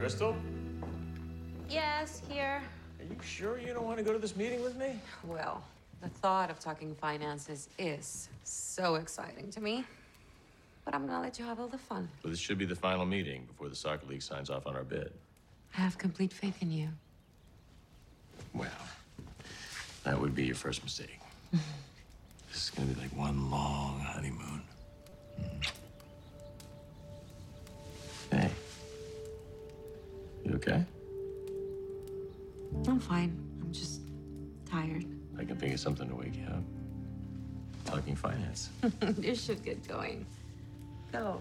Crystal, Yes, here. are you sure you don't want to go to this meeting with me? Well, the thought of talking finances is so exciting to me. But I'm gonna let you have all the fun. Well, this should be the final meeting before the soccer league signs off on our bid. I have complete faith in you. Well, that would be your first mistake. this is gonna be like okay? I'm fine. I'm just tired. I can think of something to wake you up. Talking finance. you should get going. Go.